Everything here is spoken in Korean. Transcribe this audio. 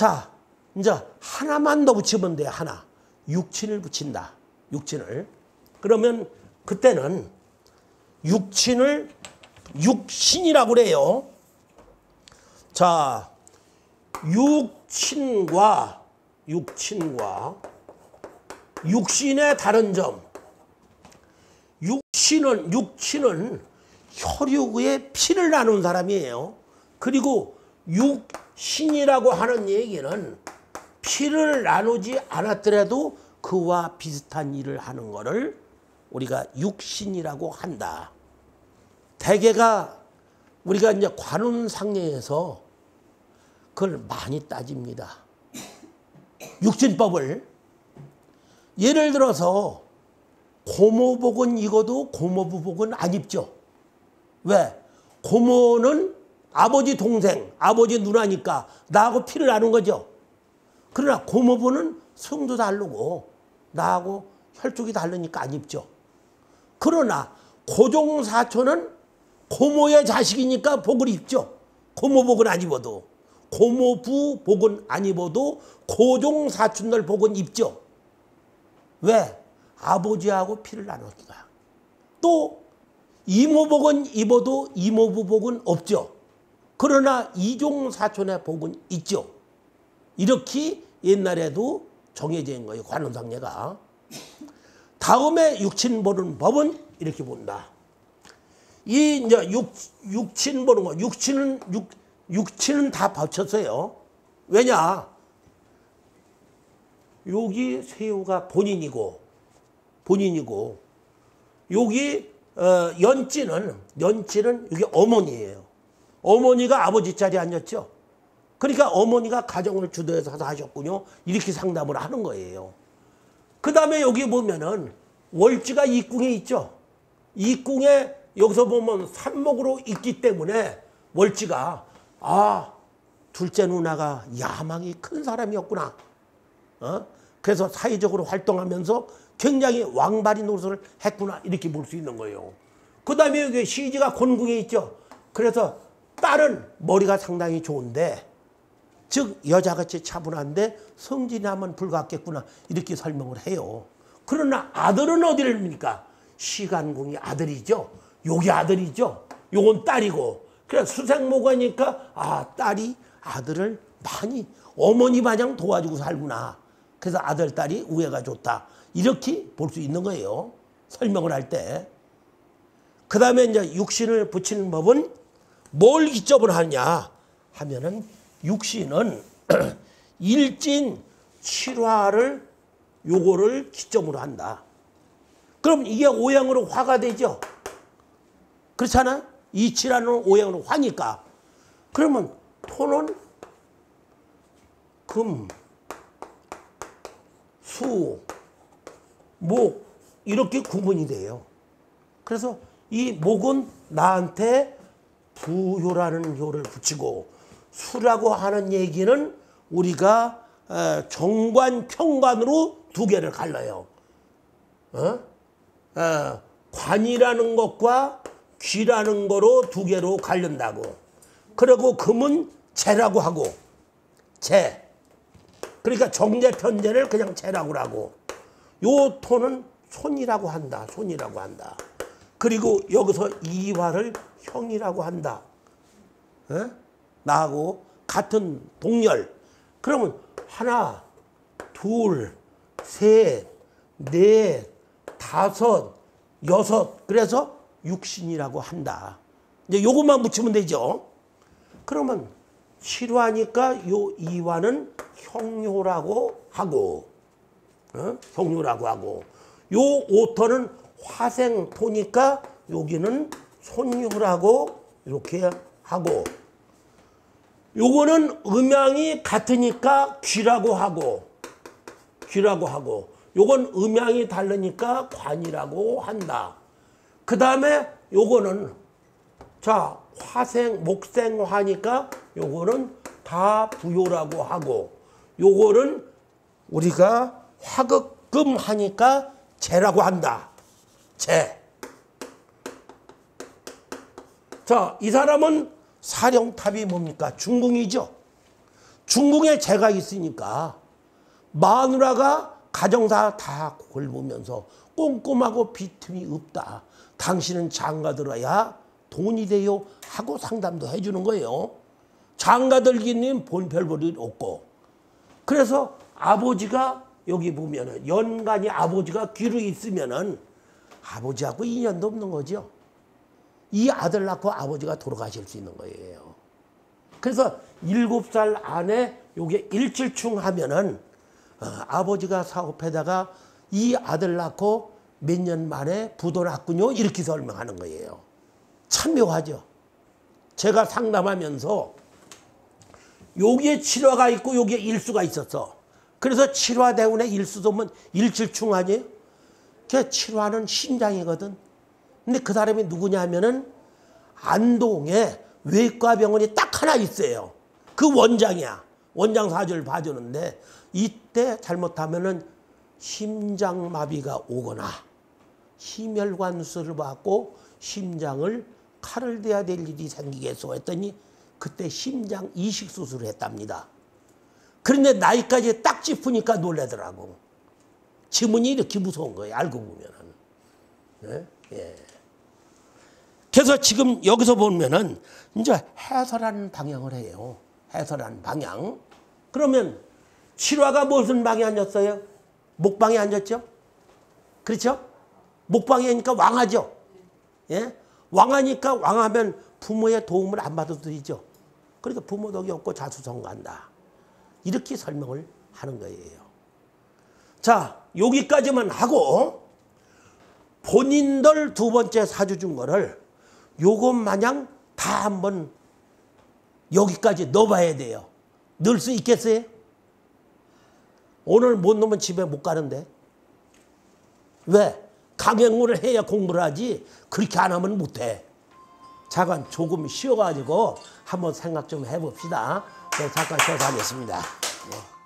자, 이제 하나만 더 붙이면 돼, 하나. 육친을 붙인다. 육친을. 그러면 그때는 육친을 육신이라고 그래요. 자, 육친과 육친과 육신의 다른 점. 육신은 육친은 혈육의 피를 나눈 사람이에요. 그리고 육신이라고 하는 얘기는 피를 나누지 않았더라도 그와 비슷한 일을 하는 것을 우리가 육신이라고 한다. 대개가 우리가 이제 관운상례에서 그걸 많이 따집니다. 육신법을 예를 들어서 고모복은 입어도 고모부복은 안 입죠. 왜? 고모는 아버지 동생, 아버지 누나니까 나하고 피를 나눈 거죠. 그러나 고모부는 성도 다르고 나하고 혈족이 다르니까 안 입죠. 그러나 고종사촌은 고모의 자식이니까 복을 입죠. 고모복은 안 입어도. 고모부 복은 안 입어도 고종사촌들 복은 입죠. 왜? 아버지하고 피를 나눴다. 또 이모복은 입어도 이모부 복은 없죠. 그러나 이종사촌의 복은 있죠. 이렇게 옛날에도 정해져 있는 거예요. 관원상례가. 다음에 육친 보는 법은 이렇게 본다. 이 이제 육, 육친 보는 거, 육친은 육, 육친은 다 받쳤어요. 왜냐? 여기 새우가 본인이고 본인이고 여기 어, 연찌는 연찌는 여기 어머니예요. 어머니가 아버지 자리에 앉았죠. 그러니까 어머니가 가정을 주도해서 하셨군요. 이렇게 상담을 하는 거예요. 그 다음에 여기 보면은 월지가 이궁에 있죠. 이궁에 여기서 보면 산목으로 있기 때문에 월지가 아 둘째 누나가 야망이 큰 사람이었구나. 어? 그래서 사회적으로 활동하면서 굉장히 왕발이 노릇을 했구나 이렇게 볼 수 있는 거예요. 그 다음에 여기 시지가 곤궁에 있죠. 그래서 딸은 머리가 상당히 좋은데 즉 여자같이 차분한데 성질이 하면 불같겠구나 이렇게 설명을 해요. 그러나 아들은 어디를입니까? 시간궁이 아들이죠. 요게 아들이죠. 요건 딸이고. 그래 수생모가니까 아 딸이 아들을 많이 어머니 마냥 도와주고 살구나. 그래서 아들 딸이 우애가 좋다. 이렇게 볼 수 있는 거예요. 설명을 할 때. 그 다음에 이제 육신을 붙이는 법은 뭘 기점을 하냐 하면은 육신은 일진 칠화를 요거를 기점으로 한다. 그럼 이게 오양으로 화가 되죠. 그렇잖아? 이 칠화는 오양으로 화니까. 그러면 토는 금, 수, 목 이렇게 구분이 돼요. 그래서 이 목은 나한테 부효라는 효를 붙이고 수라고 하는 얘기는 우리가 어, 정관, 평관으로 두 개를 갈라요. 어? 어, 관이라는 것과 귀라는 거로 두 개로 갈른다고. 그리고 금은 재라고 하고, 재. 그러니까 정제, 편제를 그냥 재라고 하고, 요 토는 손이라고 한다. 손이라고 한다. 그리고 여기서 이화를 형이라고 한다. 에? 나하고 같은 동열. 그러면 하나, 둘, 셋, 넷, 다섯, 여섯. 그래서 육신이라고 한다. 이제 요것만 붙이면 되죠. 그러면 칠화니까 요 이화는 형요라고 하고, 어? 형요라고 하고, 요 오터는 화생토니까 여기는 손유라고 이렇게 하고 요거는 음양이 같으니까 귀라고 하고 귀라고 하고 요건 음양이 다르니까 관이라고 한다. 그 다음에 요거는 자 화생 목생화니까 요거는 다 부요라고 하고 요거는 우리가 화극금 하니까 재라고 한다. 재. 자, 이 사람은 사령탑이 뭡니까? 중궁이죠. 중궁에 제가 있으니까 마누라가 가정사 다 골보면서 꼼꼼하고 비틈이 없다. 당신은 장가 들어야 돈이 돼요 하고 상담도 해주는 거예요. 장가 들기는 본별 볼일 없고 그래서 아버지가 여기 보면은 연간이 아버지가 귀로 있으면은 아버지하고 인연도 없는 거죠. 이 아들 낳고 아버지가 돌아가실 수 있는 거예요. 그래서 일곱 살 안에 요게 일칠충 하면은 어, 아버지가 사업에다가 이 아들 낳고 몇 년 만에 부도 났군요. 이렇게 설명하는 거예요. 참 묘하죠. 제가 상담하면서 여기에 칠화가 있고 여기에 일수가 있었어. 그래서 칠화 대운에 일수 도면 일칠충 아니에요? 그 칠화는 심장이거든. 근데 그 사람이 누구냐 하면은 안동에 외과 병원이 딱 하나 있어요. 그 원장이야. 원장 사주를 봐주는데 이때 잘못하면은 심장마비가 오거나 심혈관수를 받고 심장을 칼을 대야 될 일이 생기겠소 했더니 그때 심장 이식 수술을 했답니다. 그런데 나이까지 딱 짚으니까 놀래더라고. 지문이 이렇게 무서운 거예요. 알고 보면은. 네? 예. 그래서 지금 여기서 보면은 이제 해설하는 방향을 해요. 해설하는 방향. 그러면 칠화가 무슨 방에 앉았어요? 목방에 앉았죠? 그렇죠? 목방에 있니까 왕하죠? 예? 왕하니까 왕하면 부모의 도움을 안 받아도 되죠. 그러니까 부모 덕이 없고 자수성 간다. 이렇게 설명을 하는 거예요. 자, 여기까지만 하고 본인들 두 번째 사주 준 거를 요것 마냥 다 한번 여기까지 넣어봐야 돼요. 넣을 수 있겠어요? 오늘 못 넣으면 집에 못 가는데. 왜? 강행군을 해야 공부를 하지 그렇게 안 하면 못해. 잠깐 조금 쉬어가지고 한번 생각 좀 해봅시다. 네, 잠깐 쉬어서 하겠습니다. 네.